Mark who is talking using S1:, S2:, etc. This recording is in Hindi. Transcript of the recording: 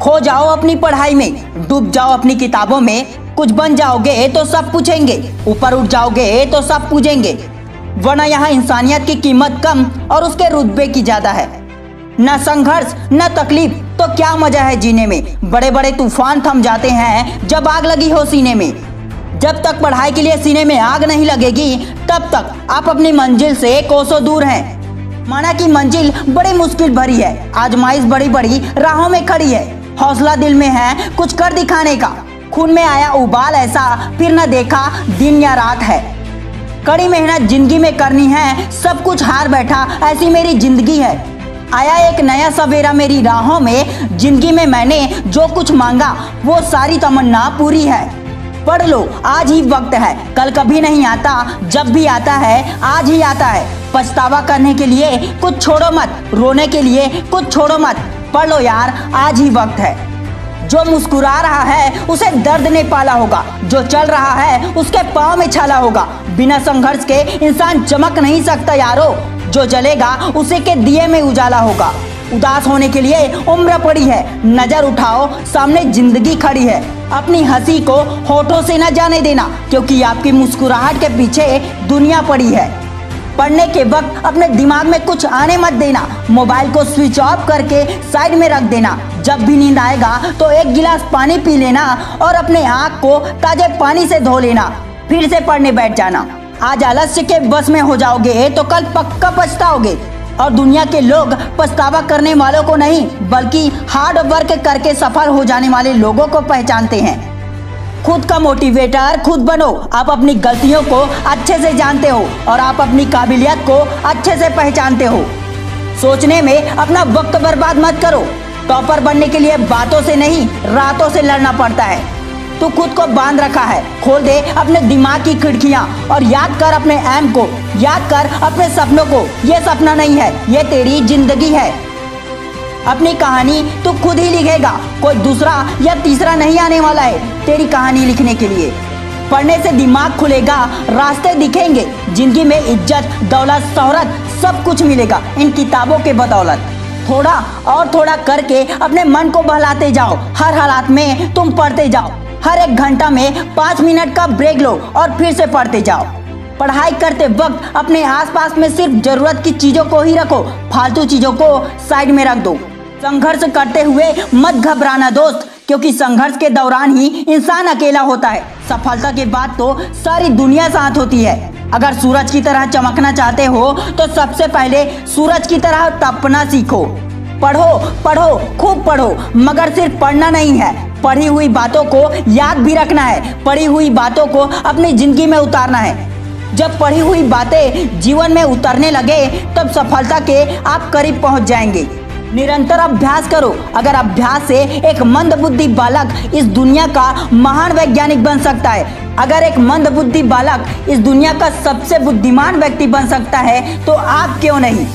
S1: खो जाओ अपनी पढ़ाई में, डूब जाओ अपनी किताबों में, कुछ बन जाओगे तो सब पूछेंगे, ऊपर उठ जाओगे तो सब पूछेंगे। वरना यहाँ इंसानियत की कीमत कम और उसके रुतबे की ज़्यादा है। न संघर्ष, न तकलीफ़ तो क्या मज़ा है जीने में? बड़े बड़े तूफ़ान थम जाते हैं जब आग लगी हो सीने में। जब तक पढ़ाई के लिए सीने में आग नहीं लगेगी, तब तक आप अपनी मंजिल से कोसों दूर हैं। माना कि मंजिल बड़ी मुश्किल भरी है, आजमाइश बड़ी बड़ी राहों में खड़ी है। हौसला दिल में है कुछ कर दिखाने का। खून में आया उबाल ऐसा, फिर न देखा दिन या रात है। कड़ी मेहनत ज़िंदगी में करनी है, सब कुछ हार बैठा, ऐसी मेरी ज़िंदगी है। आया एक नया सवेरा मेरी राहों में, ज़िंदगी में मैंने जो कुछ मांगा, वो सारी तमन्ना पूरी है। पढ़ लो, आज ही वक्त है, कल कभी नहीं आता, जब भी आता है, आज ही आता है। पछतावा करने के लिए कुछ छोड़ो मत, रोने के लिए कुछ छोड़ो मत। पढ़ लो यार, आज ही वक्त है। जो मुस्कुरा रहा है, उसे दर्द ने पाला होगा। जो चल रहा है, उसके पाँव में छाला होगा। बिना संघर्ष के इंसान चमक नहीं सकता यारो। जो जलेगा, उसे के दिए में उजाला होगा। उदास होने के लिए उम्र पड़ी है। नज़र उठाओ, सामने ज़िंदगी खड़ी है। अपनी हँसी को होठों से न जाने देना, क्योंकि आपकी मुस्कुराहट के पीछे दुनिया पड़ी है। पढ़ने के वक्त अपने दिमाग में कुछ आने मत देना। मोबाइल को स्विच ऑफ़ करके साइड में रख देना। जब भी नींद आएगा तो एक गिलास पानी पी लेना और अपने आँख को ताजे पानी से धो लेना। फिर से पढ़ने बैठ जाना। आज आलस्य के बस में हो जाओगे तो कल पक्का पछताओगे। और दुनिया के लोग पछतावा करने वालों को नहीं, बल्कि हार्ड वर्क करके सफल हो जाने वाले लोगों को पहचानते हैं। खुद का मोटिवेटर खुद बनो। आप अपनी गलतियों को अच्छे से जानते हो और आप अपनी काबिलियत को अच्छे से पहचानते हो। सोचने में अपना वक्त बर्बाद मत करो। टॉपर बनने के लिए बातों से नहीं, रातों से लड़ना पड़ता है। तू खुद को बाँध रखा है। खोल दे अपने दिमाग की खिड़कियाँ और याद कर अपने एम को, याद कर अपने सपनों को। ये सपना नहीं है, ये तेरी ज़िंदगी है। अपनी कहानी तू खुद ही लिखेगा। कोई दूसरा या तीसरा नहीं आने वाला है तेरी कहानी लिखने के लिए। पढ़ने से दिमाग खुलेगा, रास्ते दिखेंगे, ज़िंदगी में इज़्ज़त, दौलत, शोहरत सब कुछ मिलेगा, इन किताबों के बदौलत। थोड़ा और थोड़ा करके अपने मन को बहलाते जाओ। हर हालात में तुम पढ़ते जाओ। हर एक घंटा में पाँच मिनट का ब्रेक लो और फिर से पढ़ते जाओ। पढ़ाई करते वक्त अपने आसपास में सिर्फ़ ज़रूरत की चीज़ों को ही रखो। फालतू चीज़ों को साइड में रख दो। संघर्ष करते हुए मत घबराना दोस्त, क्योंकि संघर्ष के दौरान ही इंसान अकेला होता है। सफलता के बाद तो सारी दुनिया साथ होती है। अगर सूरज की तरह चमकना चाहते हो तो सबसे पहले सूरज की तरह तपना सीखो। पढ़ो पढ़ो, खूब पढ़ो, मगर सिर्फ़ पढ़ना नहीं है। पढ़ी हुई बातों को याद भी रखना है। पढ़ी हुई बातों को अपनी ज़िंदगी में उतारना है। जब पढ़ी हुई बातें जीवन में उतरने लगे, तब सफलता के आप करीब पहुँच जाएँगे। निरंतर अभ्यास करो। अगर अभ्यास से एक मंद बुद्धि बालक इस दुनिया का महान वैज्ञानिक बन सकता है, अगर एक मंद बुद्धि बालक इस दुनिया का सबसे बुद्धिमान व्यक्ति बन सकता है तो आप क्यों नहीं?